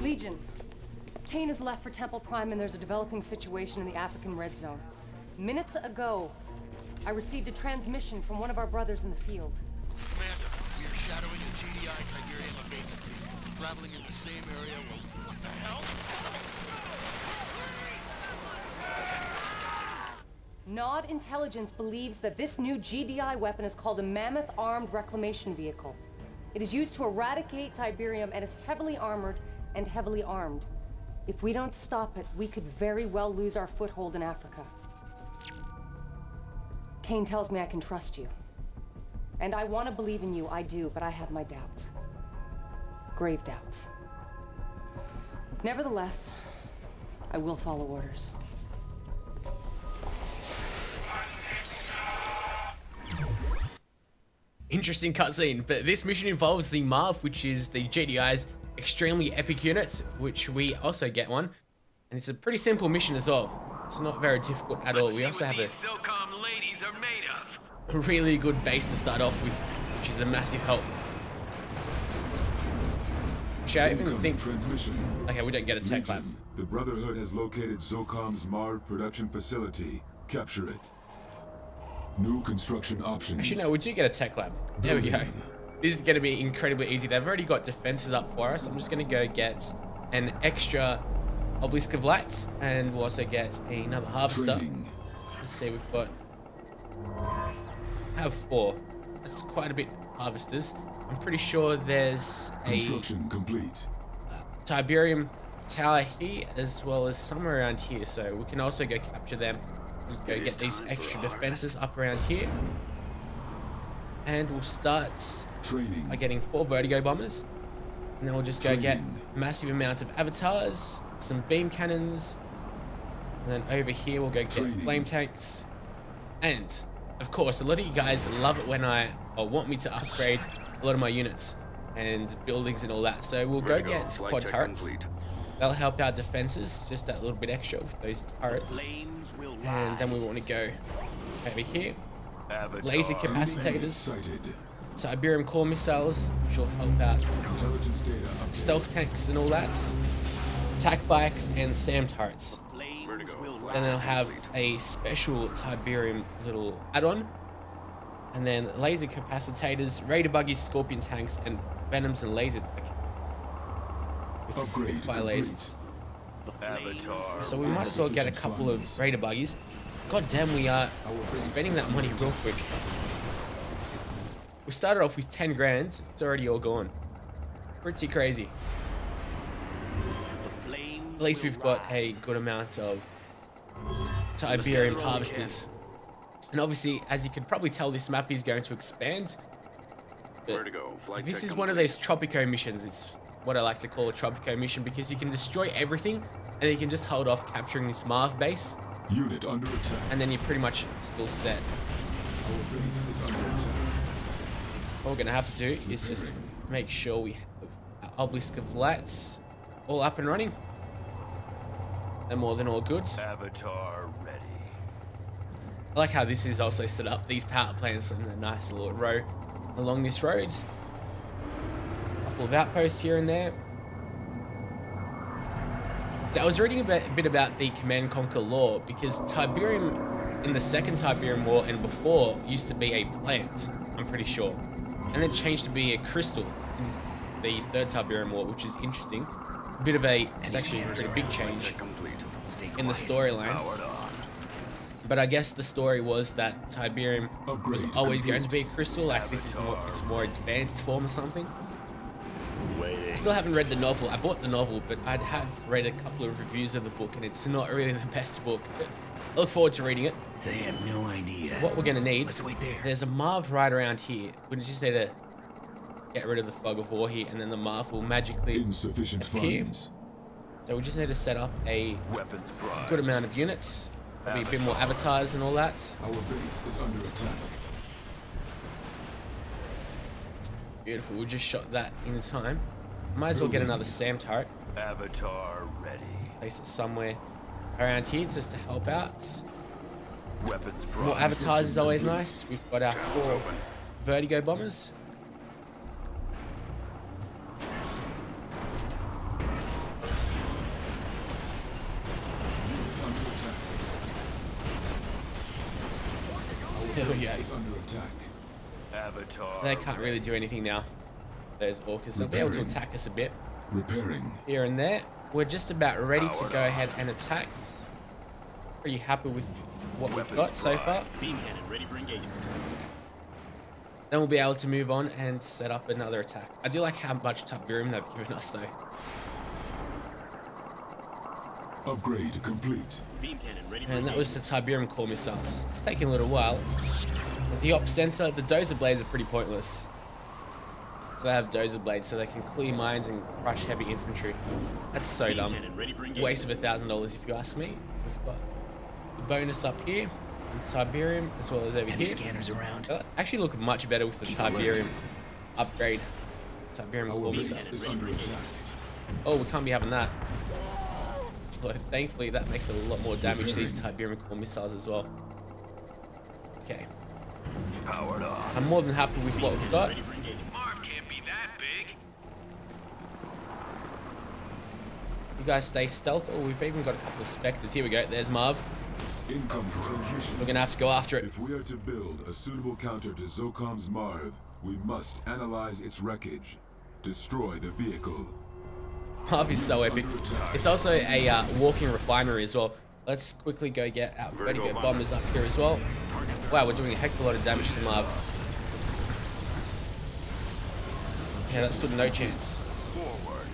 Legion, Kane has left for Temple Prime and there's a developing situation in the African Red Zone. Minutes ago, I received a transmission from one of our brothers in the field. Commander, we are shadowing a GDI Tiberium abatement team, traveling in the same area. Well, what the hell? Nod Intelligence believes that this new GDI weapon is called a Mammoth Armed Reclamation Vehicle. It is used to eradicate Tiberium and is heavily armored and heavily armed. If we don't stop it, we could very well lose our foothold in Africa. Kane tells me I can trust you. And I want to believe in you, I do, but I have my doubts. Grave doubts. Nevertheless, I will follow orders. Interesting cutscene, but this mission involves the Marv, which is the GDI's extremely epic units, which we also get one. And it's a pretty simple mission as well. It's not very difficult at all. We also have a SOCOM ladies are made of. a really good base to start off with, which is a massive help. Actually, I even think... transmission. Okay, we don't get a tech lab. The Brotherhood has located Zocom's Marv production facility. Capture it. New construction options. Actually, no, we do get a tech lab. There we go. Building. This is going to be incredibly easy. They've already got defenses up for us. I'm just going to go get an extra obelisk of lights, and we'll also get another harvester. Training. Let's see, we've got have four. That's quite a bit harvesters. I'm pretty sure there's a Construction complete. Uh, Tiberium tower here as well as somewhere around here. So we can also go capture them. Go get these extra defenses up around here. And we'll start Training. by getting four vertigo bombers. And then we'll just go get massive amounts of avatars, some beam cannons. And then over here we'll go get Training. flame tanks. And of course, a lot of you guys love it when I or want me to upgrade a lot of my units and buildings and all that. So we'll go Vertigo, get flight quad check turrets. complete. That'll help our defenses just that little bit extra with those turrets. And then we want to go over here. Avatar. Laser Enemy capacitors, Sighted. Tiberium core missiles, which will help out Intelligence data stealth tanks and all that. Attack bikes and SAM turrets. Flames will Then they'll have a special Tiberium little add-on. And then laser capacitors, Raider buggies, Scorpion tanks, and Venoms and laser tech. With Upgrade fire lasers. So we might as well get a couple of Raider buggies. God damn, we are spending that money real quick. We started off with 10 grand. It's already all gone. Pretty crazy. At least we've got a good amount of Tiberium harvesters. And obviously, as you can probably tell, this map is going to expand. But Vertigo. Flight this is one of those Tropico missions. It's what I like to call a Tropico mission because you can destroy everything and you can just hold off capturing this Marv base Unit under attack. and then you're pretty much still set. Our base is under attack. What we're gonna have to do is just make sure we have our obelisk of lights all up and running. They're more than all good. Avatar ready. I like how this is also set up. These power plants in a nice little row along this road. A couple of outposts here and there. So I was reading a bit, a bit about the Command Conquer lore because Tiberium in the second Tiberium War and before used to be a plant, I'm pretty sure. And then changed to be a crystal in the third Tiberium War, which is interesting. A bit of a, it's actually a big change Check complete. Stay in the storyline. But I guess the story was that Tiberium was always going to be a crystal, like this is more, its more advanced form or something. I still haven't read the novel. I bought the novel, but I'd have read a couple of reviews of the book, and it's not really the best book. But I look forward to reading it. They have no idea. What we're gonna need, Let's wait there. there's a Marv right around here. Wouldn't you say to get rid of the fog of war here, and then the Marv will magically Insufficient appear. funds. So we just need to set up a Weapons prime. good amount of units, probably a bit more avatars and all that. Our base is under attack. Beautiful. We just shot that in time. Might as well get another Sam turret. Avatar ready. Place it somewhere around here just to help out. Weapons brought. More avatars is always nice. We've got our four Vertigo bombers. Oh, yeah. under attack. Avatar They can't really do anything now. Those orcas. They'll be able to attack us a bit Repairing. here and there. We're just about ready to go ahead and attack. Pretty happy with what we've Weapons got so far. Beam cannon ready for engagement. Then we'll be able to move on and set up another attack. I do like how much Tiberium they've given us though. Upgrade complete. Beam cannon ready And that was the Tiberium core missiles. It's taking a little while. With the op sensor, the dozer blades are pretty pointless. So they have dozer blades so they can clear mines and crush heavy infantry. That's so dumb. cannon ready for engagement. Waste of a thousand dollars if you ask me. We've got the bonus up here, and Tiberium as well as over Any here. scanners around? Uh, Actually look much better with the Keep alert. Tiberium upgrade. Tiberium Our core base missiles. is under attack. Oh, we can't be having that. Although thankfully that makes a lot more damage to these Tiberium core missiles as well. Okay, Powered on. I'm more than happy with what we've got. Ready for engagement. Marv can't be that big. You guys stay stealth. Oh, we've even got a couple of specters. Here we go. There's Marv. Incoming transmission. We're gonna have to go after it. If we are to build a suitable counter to Zocom's Marv, we must analyze its wreckage. Destroy the vehicle. Marv is so epic. It's also a uh, walking refinery as well. Let's quickly go get our Vertigo bombers up here as well. Wow, we're doing a heck of a lot of damage to Marv. Yeah, that stood no chance. Forward.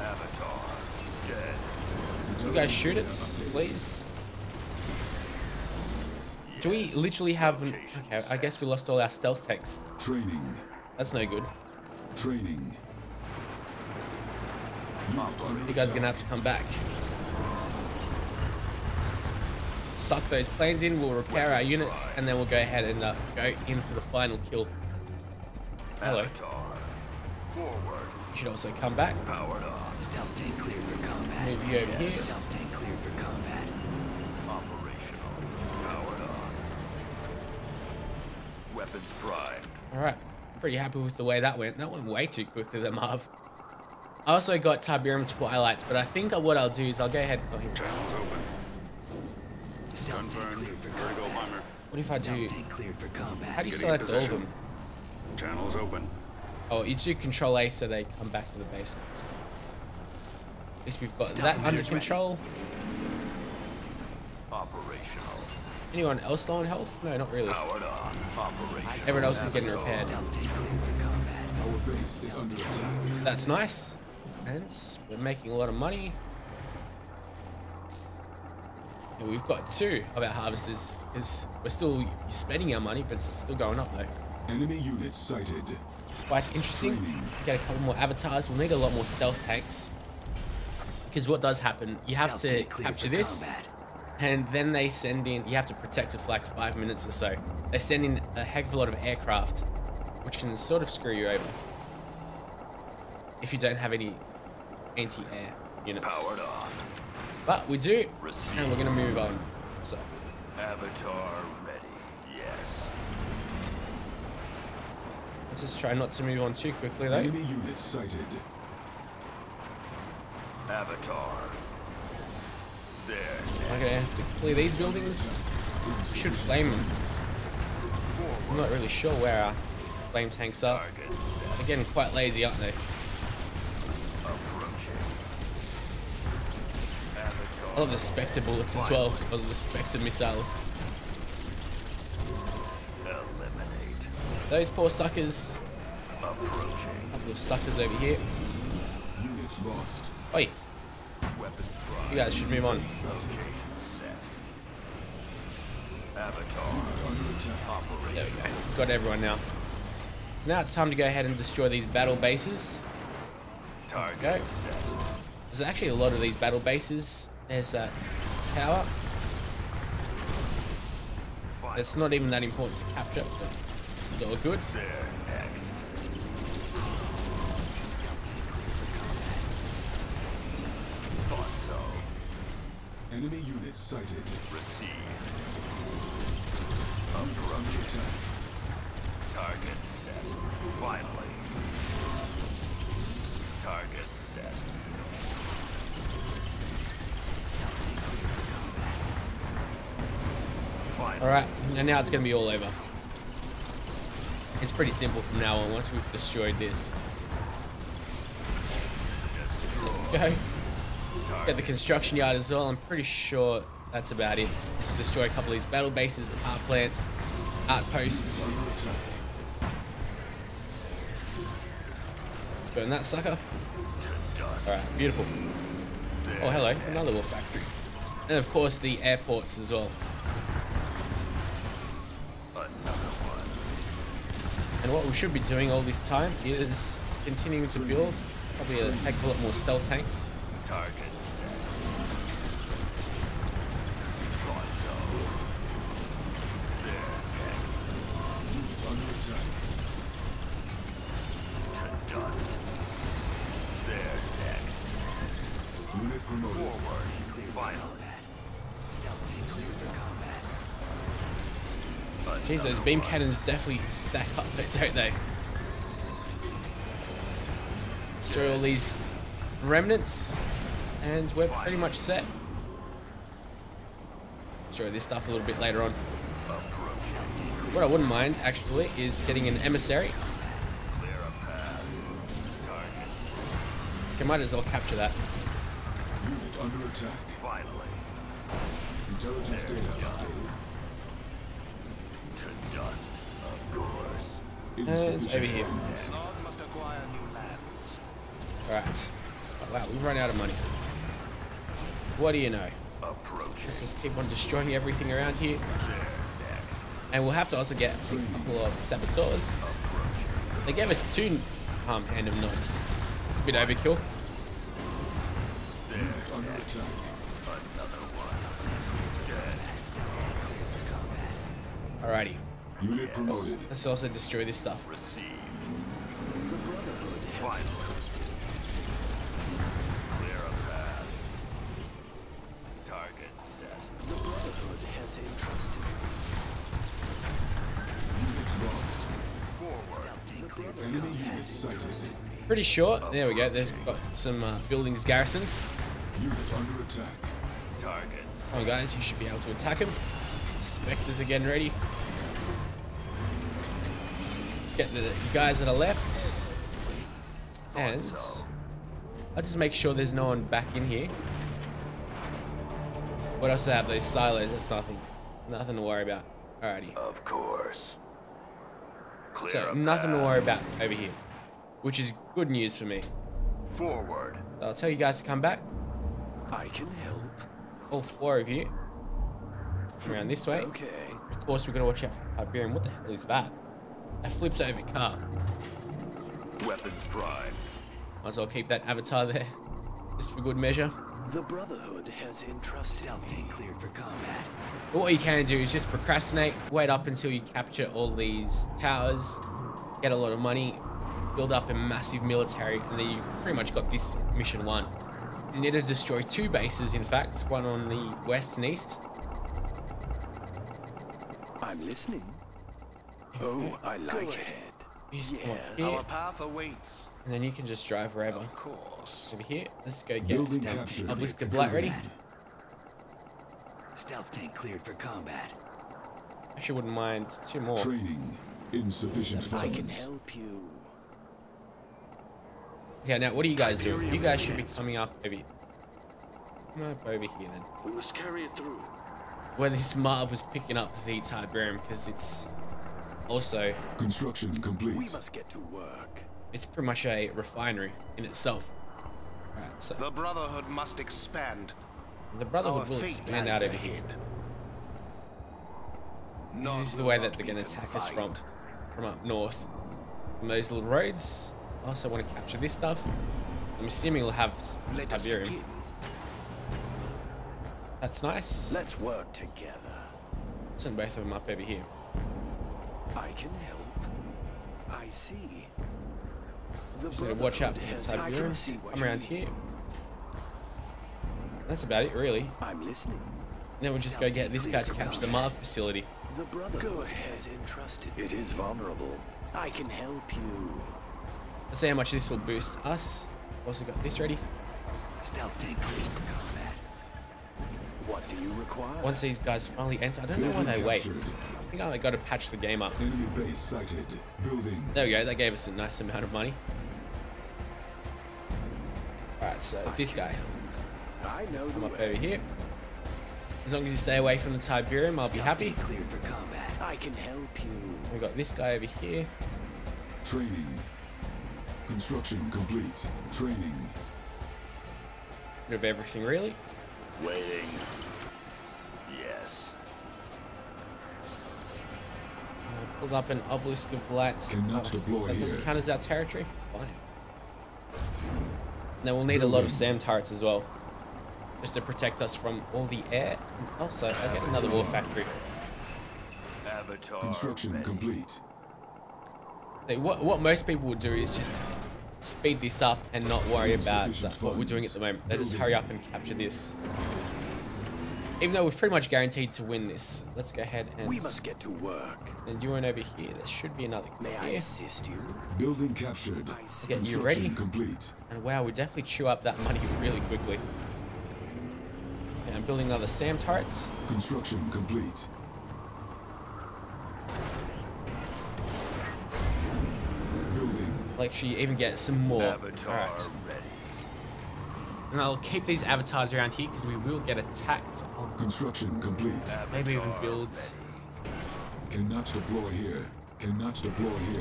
Avatar. Dead. You guys shoot it, please. Do we literally have an... Okay, I guess we lost all our stealth tanks. Training. That's no good. Training. You guys are gonna have to come back. Suck those planes in, we'll repair our units, and then we'll go ahead and uh, go in for the final kill. Hello. Forward. You should also come back. Powered on. Stealth tank cleared for combat. Move you over here. Stealth tank cleared for combat. Operational. Powered on. Weapons primed. Alright, pretty happy with the way that went. That went way too quickly than Marv. I also got Tiberium Twilights, but I think what I'll do is I'll go ahead... Oh, here. Channels open. Stealth tank cleared for Vertigo bomber. What if I do... Stealth tank cleared for. How do you Getting select all of them? Channels open. Oh, you do Control A so they come back to the base. That's good. At least we've got Stealth that under control. Operational. Anyone else low on health? No, not really. Powered on. Everyone else is getting repaired. Stealth tank cleared for combat. Our base is under attack. That's nice. And we're making a lot of money. And we've got two of our harvesters. Because we're still spending our money, but it's still going up though. Enemy units sighted. Quite interesting. Training. Get a couple more avatars. We'll need a lot more stealth tanks. Because what does happen, you have Stealth to capture this, combat. and then they send in, you have to protect it for like five minutes or so. They send in a heck of a lot of aircraft, which can sort of screw you over. If you don't have any anti-air units. Powered on. But we do, Receive. and we're gonna move on. So, Avatar ready. Yes. Let's just try not to move on too quickly though. Enemy units sighted. Avatar. There. Okay, to clear these buildings, we should flame them. I'm not really sure where our flame tanks are. Target They're getting quite lazy, aren't they? I love the Spectre bullets as well. I love the Spectre missiles. Those poor suckers. Approaching. couple of suckers over here. Unit lost. Oi, you guys should move on. Location set. Avatar. Under attack. Operation. There we go. Got everyone now. So now it's time to go ahead and destroy these battle bases. Go. There's actually a lot of these battle bases. There's that tower. It's not even that important to capture, but it's all good. There. Next. Thought so. Enemy units sighted. Receive. Under under attack. Target set. Finally. Target set. Finally. Alright, and now it's going to be all over. It's pretty simple from now on once we've destroyed this. Go. Get the construction yard as well. I'm pretty sure that's about it. Let's destroy a couple of these battle bases, power plants, outposts. Let's burn that sucker. Alright, beautiful. Oh, hello, another war factory. And of course the airports as well. What we should be doing all this time is continuing to build probably a heck of a lot more stealth tanks. Target those beam cannons definitely stack up, don't they? Destroy all these remnants, and we're pretty much set. Destroy this stuff a little bit later on. Stealth tank cleared. What I wouldn't mind, actually, is getting an emissary. Clear a path. I might as well capture that. Unit under attack. Finally. Intelligence data course. And over here. funds. Lord must acquire new land. Alright. Oh, wow, we've run out of money. What do you know? Let's just keep on destroying everything around here. And we'll have to also get a couple of saboteurs. They gave us two um, random knots. It's a bit overkill. Unit under attack. Another one. Dead. Alrighty. Unit promoted. Let's also destroy this stuff. Received. Finally. Clear a path. Target set. The Brotherhood has entrusted. Unit lost. Forward. Stealth tank cleared for Enemy combat. unit sighted. Pretty short. There we go. There's got some uh, buildings garrisons. Unit under attack. Targets. Come on, guys. You should be able to attack them. Spectres are getting ready. Let's get the guys that are left. And I'll just make sure there's no one back in here. What else do they have? Those silos. That's nothing. Nothing to worry about. Alrighty. Of course. Clear So a nothing to worry about over here. Which is good news for me. Forward. So I'll tell you guys to come back. I can help. All four of you. Around this way. Okay. Of course, we're gonna watch out for Tiberium. What the hell is that? A flips over car. Weapons prime. Might as well keep that avatar there. Just for good measure. The Brotherhood has entrusted. Stealth tank cleared for combat. But what you can do is just procrastinate, wait up until you capture all these towers, get a lot of money, build up a massive military, and then you've pretty much got this mission won. You need to destroy two bases, in fact, one on the west and east. I'm listening. Oh, I like it. You just come up Yeah. here, Our path awaits. and then you can just drive wherever. Of course. Over here, let's go get Building Stealth captured. tank Obelisk cleared of for Light ready. Stealth tank cleared for combat. Actually, wouldn't mind two more. Training. Insufficient I can help you. Okay, now what do you guys do? You guys should be coming up over here. Come up over here then. We must carry it through. Where this Marv was picking up the Tiberium because it's also Construction complete. We must get to work. it's pretty much a refinery in itself. Alright, so The Brotherhood must expand. the Our Brotherhood will expand out over here. ahead. This is the way that they're going to attack us from, from up north. From those little roads. I also want to capture this stuff. I'm assuming we'll have s- Let Tiberium. That's nice. Let's work together. send both of them up over here. I can help. I see. The Just need to watch out Brotherhood for the has- I can Tiberium. see what Come you around here. That's about it, really. I'm listening. Then we'll just go get this guy to capture the Marv facility. The Brotherhood has entrusted. It is vulnerable. I can help you. Let's see how much this will boost us. Also got this ready. Stealth tank cleared for combat. What do you require? Once these guys finally enter, I don't know why they wait. I think I got to patch the game up. Enemy base sighted. Building. There we go. That gave us a nice amount of money. Alright, so this guy. I know Come up way. over here. As long as you stay away from the Tiberium, I'll be happy. Cleared for combat. I can help you. We got this guy over here. Training. Construction complete. Training. Bit of everything, really. Waiting. Yes. Uh, pulled up an obelisk of lights. Cannot Oh, deploy that doesn't count as our territory. Fine. Now we'll need a lot of Building. SAM turrets as well. Just to protect us from all the air. And also, I get another war factory. Avatar. Construction ready. complete. So what, what most people would do is just speed this up and not worry about what we're doing at the moment. They just hurry up and capture this. Even though we've pretty much guaranteed to win this. Let's go ahead and We must get to work. and you one over here. There should be another May I assist you? Building captured. I see. Getting you ready. complete. And wow, we definitely chew up that money really quickly. And I'm building another SAM turrets. Construction complete. Building. I'll even get some more. Avatar Alright. ready. And I'll keep these avatars around here because we will get attacked. I'll Construction complete. maybe even Avatar build. ready. Cannot deploy here. Cannot deploy here.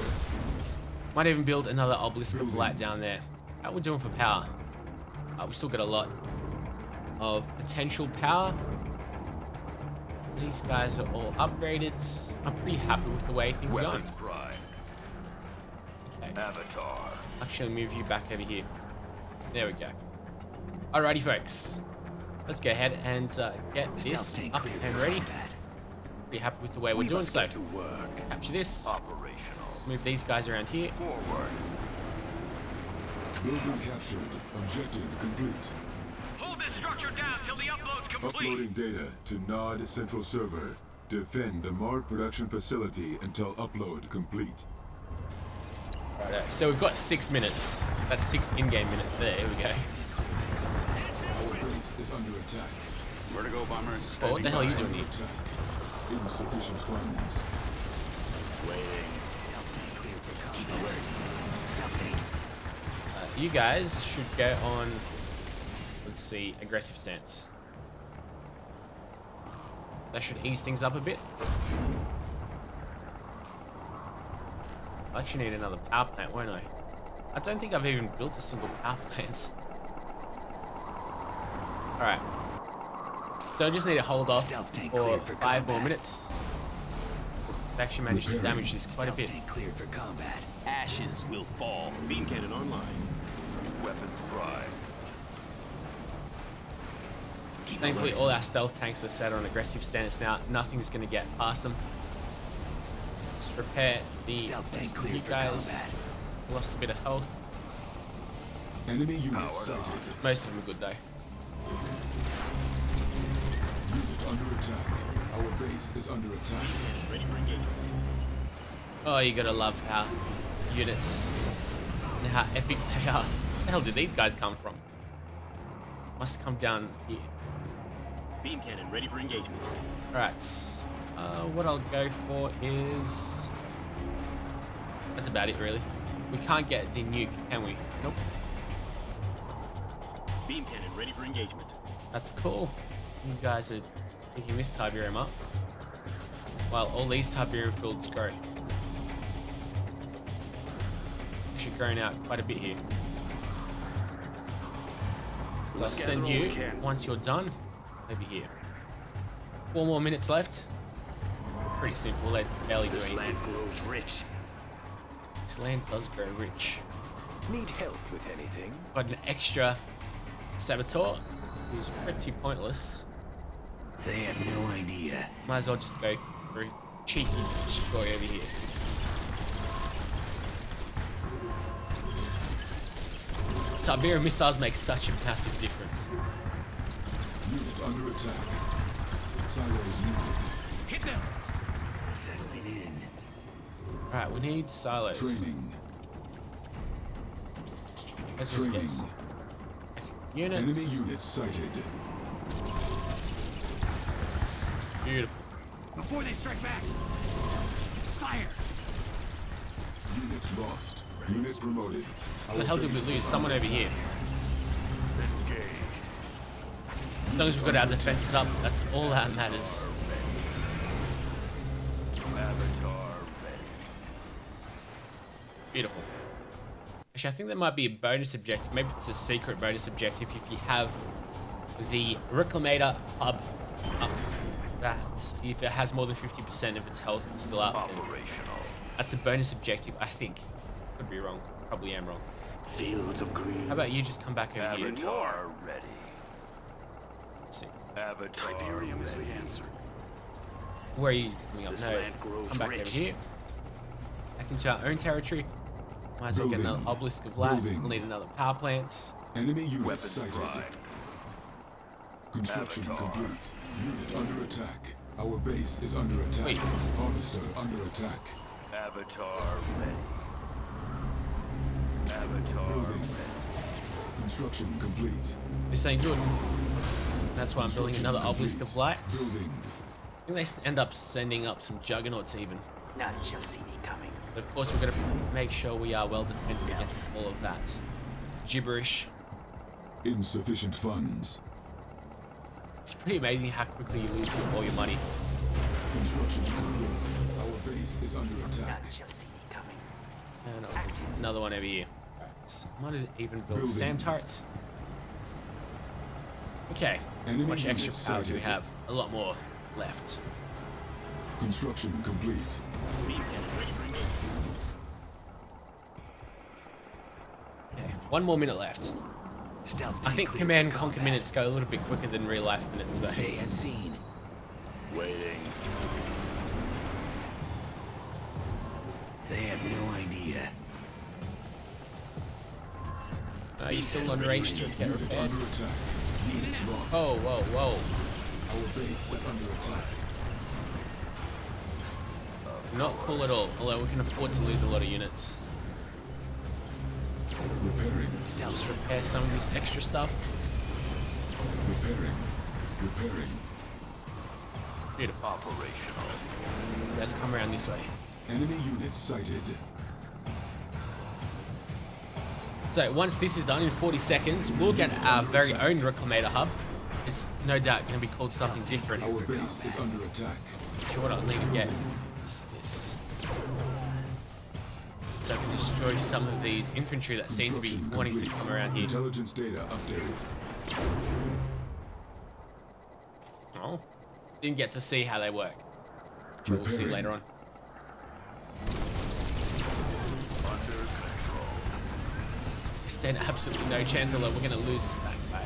Might even build another obelisk of light down there. How we doing for power? Uh, we still got a lot of potential power. These guys are all upgraded. I'm pretty happy with the way things are going. Weapons. Okay. Avatar. Actually, move you back over here. There we go. Alrighty, folks. Let's go ahead and uh, get this Stealth up cleared and ready. combat. Pretty happy with the way we're We doing so. to work. Capture this. Operational. Move these guys around here. Forward. Building captured. Objective complete. Hold this structure down till the upload's complete. Uploading data to NOD Central Server. Defend the MARV production facility until upload complete. Righto. So we've got six minutes. That's six in-game minutes. There we go. Our base is under attack. Vertigo bombers. Oh, what the hell are you doing here? Insufficient funds. Waiting. Stealth tank cleared for combat. Keep alert. Stealth tank. Uh, you guys should go on, let's see, aggressive stance. That should ease things up a bit. Actually need another power plant, won't I? I don't think I've even built a single power plant. Alright. So I just need to hold off Stealth tank for five more minutes. I've actually managed to damage this quite a Stealth bit. tank cleared for combat. Ashes will fall. Beam cannon online. Weapons prime. Thankfully, all our stealth tanks are set on aggressive stance now. Nothing's going to get past them. Just repair the Stealth tank rest of cleared you guys. Lost a bit of health. Enemy units sighted. Most of them are good though. Unit under attack. Our base is under attack. Ready for engagement. Oh, you gotta love how units and how epic they are. Where the hell did these guys come from? Must come down here. Beam cannon ready for engagement. Alright. Uh, what I'll go for is. That's about it, really. We can't get the nuke, can we? Nope. Beam cannon ready for engagement. That's cool. You guys are picking this Tiberium up. While all these Tiberium fields grow. Actually growing out quite a bit here. So I'll Let's send you, once you're done, over here. Four more minutes left. Pretty simple, they barely do This land grows rich. This land does grow rich. Need help with anything? Got an extra Saboteur, who's pretty pointless. They have no idea. Might as well just go for a cheeky destroy over here. Tiberium missiles make such a massive difference. Unit under attack. Silos needed. Hit them. Settling. Alright, we need silos. Training. Let's just get Training. some Enemy units. units sighted. Beautiful. Before they strike back. Fire! Units lost. Unit promoted. How the hell did we lose? Someone over here. As long as we've got our defenses up, that's all that matters. Actually, I think there might be a bonus objective. Maybe it's a secret bonus objective if you have the Reclamator hub up. That's if it has more than 50% of its health still up. Operational. That's a bonus objective, I think. Could be wrong. Probably am wrong. Fields of green. How about you just come back over here? Avatar ready. Let's see. Avatar Tiberium is the ready. answer. Where are you coming up? This No, land grows come back over here. Back into our own territory. Might as well get another obelisk of light. Building. We'll need another power plants. Enemy unit Weapons sighted. Construction Avatar. complete. Unit under attack. Our base is under attack. Wait. Harvester under attack. Avatar ready. Avatar Building. ready. Construction complete. This ain't good. That's why I'm building another obelisk of lights. Building. I think they s- end up sending up some juggernauts even. Now you'll see me coming. But of course, we're going to make sure we are well defended against all of that gibberish. Insufficient funds. It's pretty amazing how quickly you lose all your money. Construction complete. Our base is under Now attack. you'll see me coming. And I'll- another one over here. Alright, Might have even build Building. SAM turrets. Okay, how much extra units power do we have? A lot more left. Construction complete. One more minute left. Stealth I think command for conquer combat. minutes go a little bit quicker than real life minutes though. Stay unseen. Waiting. They have no idea. Are you still on range to get repaired? under attack. Unit lost. Oh, whoa, whoa. Our base is under attack. Not cool at all, although we can afford to lose a lot of units. Repairing. Just repair some of this extra stuff. Repairing. Repairing. Beautiful. Operational. Let's come around this way. Enemy units sighted. So once this is done in 40 seconds, we'll get our very own Reclamator hub. It's no doubt going to be called something different. Our base is under attack. Sure, what I'll need to get is this. So I can destroy some of these infantry that seem to be wanting to come around here. Intelligence data updated. Oh, didn't get to see how they work. Which we'll see later on. Under control. We stand absolutely no chance, although we're going to lose that guy.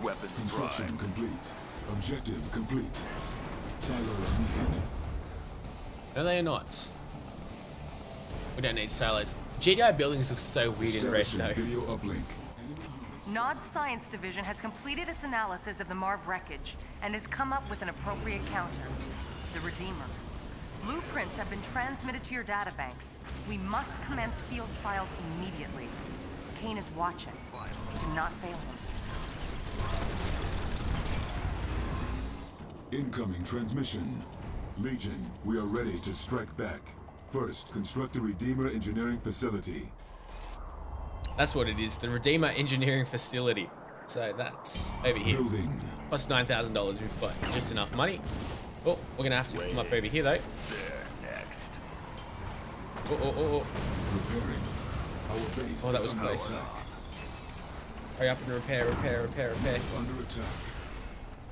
Weapons Construction prime. complete. Objective complete. Silos needed. No, they are not. We don't need silos. GDI buildings look so weird in red though. video uplink. Enemy Nod Science Division has completed its analysis of the Marv wreckage and has come up with an appropriate counter. The Redeemer. Blueprints have been transmitted to your databanks. We must commence field trials immediately. Kane is watching. Do not fail him. Incoming transmission. Legion, we are ready to strike back. First, construct a Redeemer engineering facility. That's what it is, the Redeemer Engineering Facility. So that's over here. Building. Plus $9,000, we've got just enough money. Oh, we're gonna have to come up over here though. There, next. Oh, oh, oh, oh. Repairing. Our base Oh, that is was under close. attack. Hurry up and repair, repair, repair, repair. Under attack.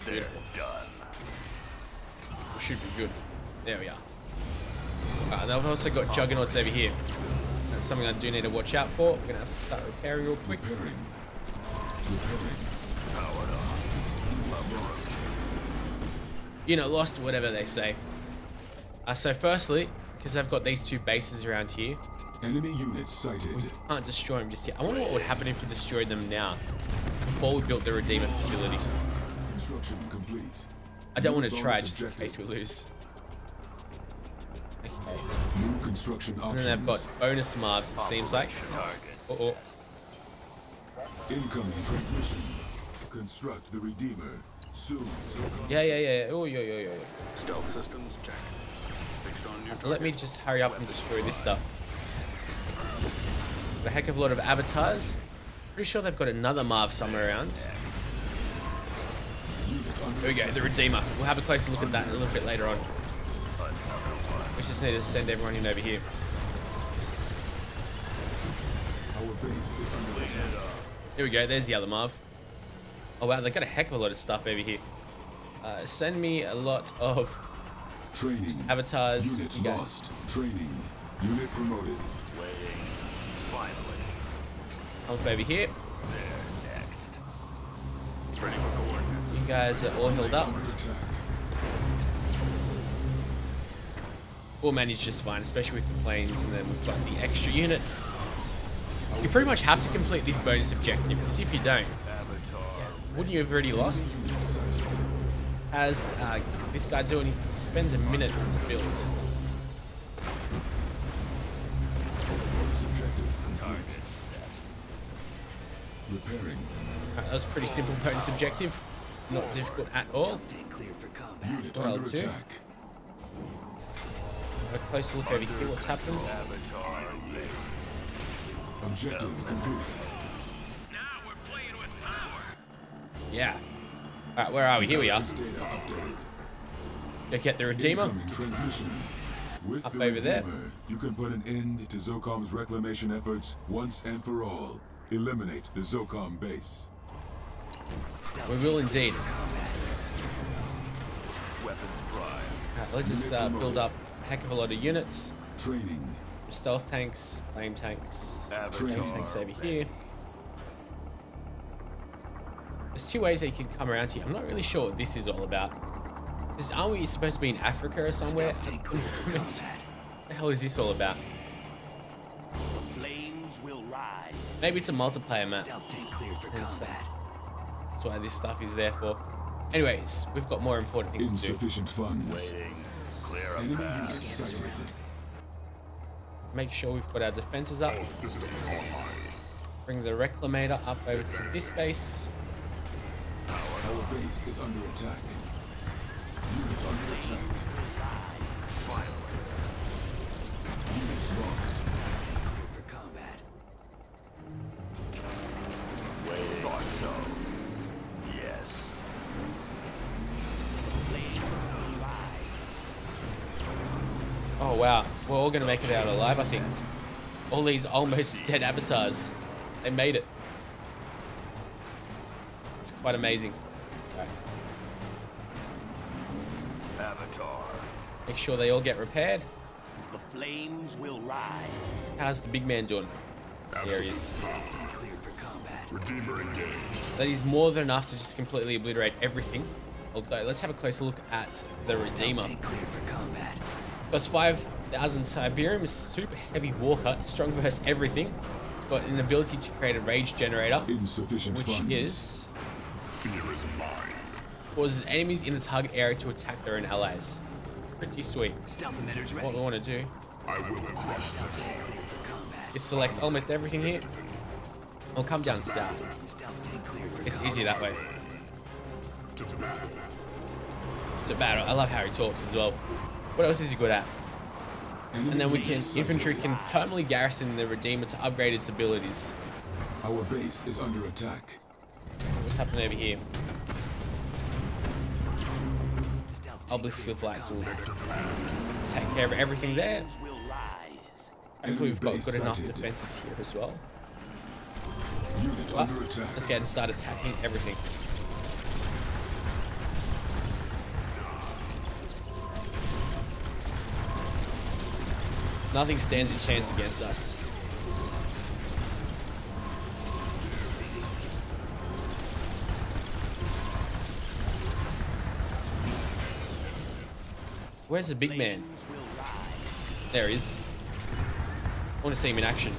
They're done. Should be good. There we are. Uh, they've also got juggernauts over here. That's something I do need to watch out for. We're gonna have to start repairing real quick. Repairing. Repairing. Powered on. You know, lost, whatever they say. Uh, so firstly, because they've got these two bases around here, Enemy units sighted. we can't destroy them just yet. I wonder what would happen if we destroyed them now, before we built the Redeemer facility. Construction complete. I don't want to try bonus just in case we lose. Okay. New construction And then they've got bonus marvs, it seems like. Uh oh. Incoming transmission. Construct the Redeemer. Soon, Yeah, yeah, yeah. Oh, yo, yo, yo. yo. Stealth systems check. Fixed on new Let me just hurry up and destroy this stuff. Got a heck of a lot of avatars. Pretty sure they've got another Marv somewhere around. There we go, the Redeemer. We'll have a closer look at that a little bit later on. We just need to send everyone in over here. Our base is under attack. Here we go, there's the other Marv. Oh wow, they've got a heck of a lot of stuff over here. Uh, send me a lot of Training. avatars. Unit You lost. Training. Unit promoted. Waiting. Finally. Up over here. There You guys are all healed up. We'll manage just fine, especially with the planes, and then we've got the extra units. You pretty much have to complete this bonus objective, because if you don't, wouldn't you have already lost? As uh, this guy doing, he spends a minute to build. Alright, that was pretty simple bonus objective. Not difficult at all. Tank cleared for combat. Unit Well, under two. a closer look over here, what's happened? Avatar ready. Objective complete. Yeah. Alright, where are we? Here we are. Intelligence Data updated. Go get the Redeemer. With Up the over there. You can put an end to Zocom's reclamation efforts once and for all. Eliminate the Zocom base. We will indeed. Weapons prime. Let's just uh, build up a heck of a lot of units. Training. Stealth tanks, flame tanks, flame tanks over here. There's two ways that you can come around here. I'm not really sure what this is all about. Is, aren't we supposed to be in Africa or somewhere? Stealth tank cleared for what the hell is this all about? The flames will rise. Maybe it's a multiplayer map. Stealth tank cleared for combat. That's why this stuff is there for. Anyways, we've got more important things to do. Insufficient funds. Waiting. Clear a path. Make sure we've got our defenses up. Bring the Reclamator up over to this base. Our base is under attack. Unit under attack. Oh wow, we're all gonna make it out alive, I think. All these almost dead avatars, they made it. It's quite amazing. Alright, Avatar. make sure they all get repaired. The flames will rise. How's the big man doing? There he is. Cleared for combat. Redeemer engaged. That is more than enough to just completely obliterate everything. Although, let's have a closer look at the Redeemer. Tank cleared for combat. Plus 5,000 Tiberium is super heavy walker, strong versus everything. It's got an ability to create a rage generator, Insufficient which funds. is Fear is mine. causes enemies in the target area to attack their own allies. Pretty sweet. Stealth emitters ready. What we want to do I will crush them. Tank cleared for combat. is select almost everything here. I'll come down south. Stealth tank cleared for It's combat. easier that way. To the battle. To battle. I love how he talks as well. What else is he good at? And then we can infantry can permanently garrison the Redeemer to upgrade its abilities. Our base is under attack. What's happening over here? Oh, Obelisk of lights will take care of everything there. Hopefully we've got good enough defenses here as well. Ah, attack. let's get and start attacking everything. Nothing stands a chance against us. Where's the big man? There he is. I want to see him in action.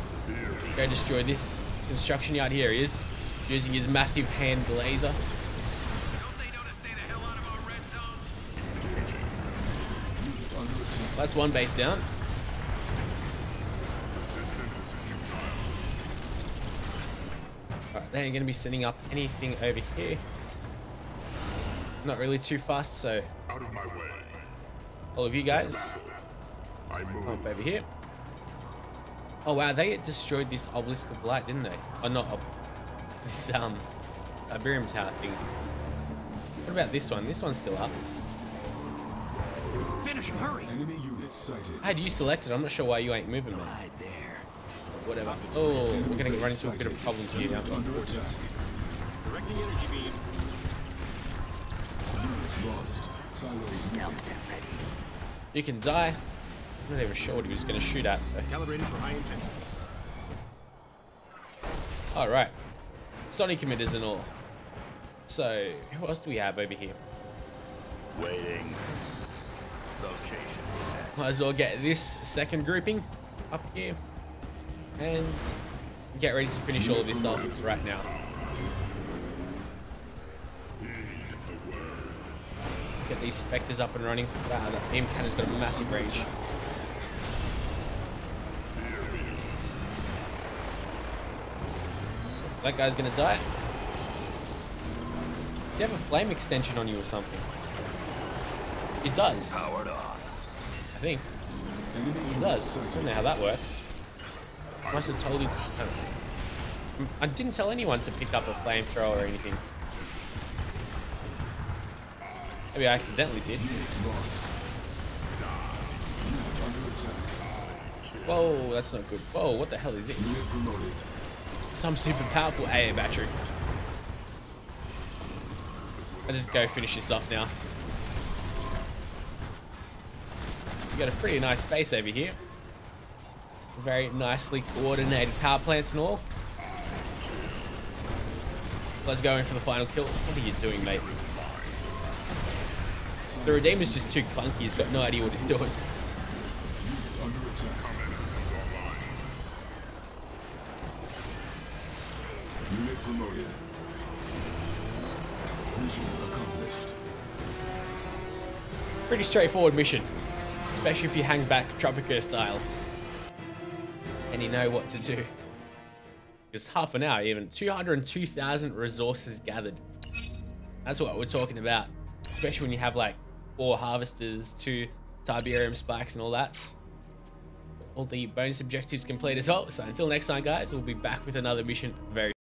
Go destroy this construction yard. Here he is, using his massive hand attack. That's one base down. They ain't gonna be sending up anything over here. Not really too fast, so Out of my way. all of you guys, I move. Up over here. Oh wow, they destroyed this obelisk of light, didn't they? Oh, not ob this um Tiberium tower thing. What about this one? This one's still up. Finish him, hurry! Enemy units sighted. I had you selected. I'm not sure why you ain't moving, man. Right there. Whatever. Oh, we're gonna run into a bit of problems here now. Under attack. Directing energy beam. Units lost. Silos moving. You can die. I'm not even sure what he was gonna shoot at. Calibrated for high intensity. All right, Sonic emitters and all. So, who else do we have over here? Waiting. Location. Might as well get this second grouping up here and get ready to finish all of this off right now. Get these specters up and running. Wow, that beam cannon's got a massive range. That guy's gonna die. Do You have a flame extension on you or something. It does. I think. It does. I don't know how that works. I must have told you. I didn't tell anyone to pick up a flamethrower or anything. Maybe I accidentally did. Whoa, that's not good. Whoa, what the hell is this? Some super powerful AA battery. I'll just go finish this off now. We got a pretty nice base over here. Very nicely coordinated power plants and all. Let's go in for the final kill. What are you doing, mate? The Redeemer's just too clunky. He's got no idea what he's doing. Unit promoted. Mission accomplished. Pretty straightforward mission. Especially if you hang back Tropico style. And you know what to do. Just half an hour even. 202,000 resources gathered. That's what we're talking about. Especially when you have like four harvesters, two Tiberium spikes and all that. All the bonus objectives complete as well. So until next time guys, we'll be back with another mission very